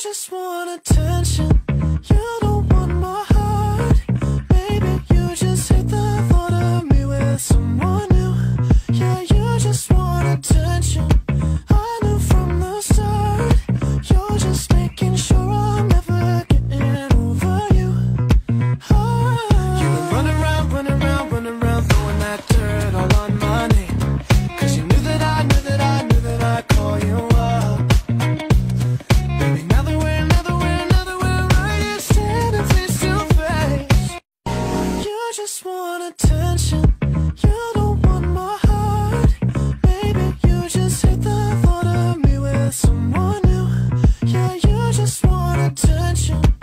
Just want attention. just want attention. You don't want my heart. Maybe you just hate the thought of me with someone new. Yeah, you just want attention.